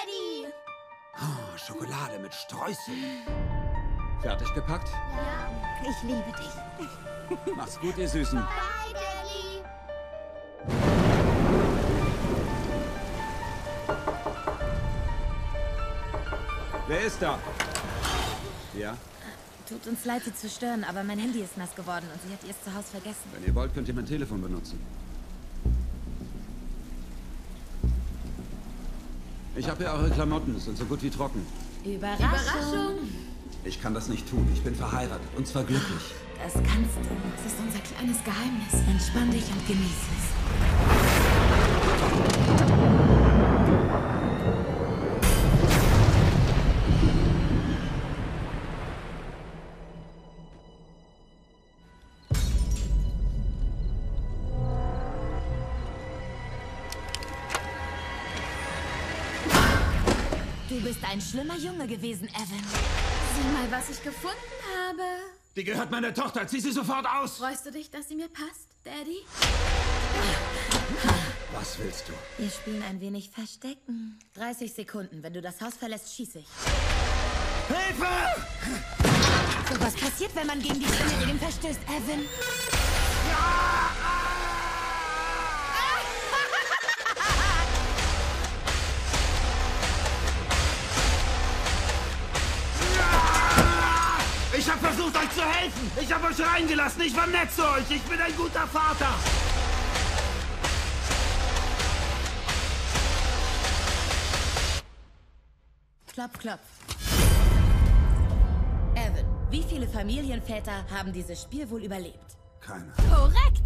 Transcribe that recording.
Daddy! Oh, Schokolade mit Streuseln. Fertig gepackt? Ja. Ich liebe dich. Mach's gut, ihr Süßen. Bye, Daddy! Wer ist da? Ja? Tut uns leid, Sie zu stören, aber mein Handy ist nass geworden und sie hat ihr zu Hause vergessen. Wenn ihr wollt, könnt ihr mein Telefon benutzen. Ich habe hier eure Klamotten, sind so gut wie trocken. Überraschung! Ich kann das nicht tun. Ich bin verheiratet und zwar glücklich. Das kannst du. Das ist unser kleines Geheimnis. Entspann dich und genieß es. Du bist ein schlimmer Junge gewesen, Evan. Sieh mal, was ich gefunden habe. Die gehört meiner Tochter. Zieh sie sofort aus. Freust du dich, dass sie mir passt, Daddy? Was willst du? Wir spielen ein wenig Verstecken. 30 Sekunden. Wenn du das Haus verlässt, schieße ich. Hilfe! So was passiert, wenn man gegen die Spielregeln verstößt, Evan. Ich habe versucht, euch zu helfen. Ich habe euch reingelassen. Ich war nett zu euch. Ich bin ein guter Vater. Klopf, klopf. Evan, wie viele Familienväter haben dieses Spiel wohl überlebt? Keiner. Korrekt!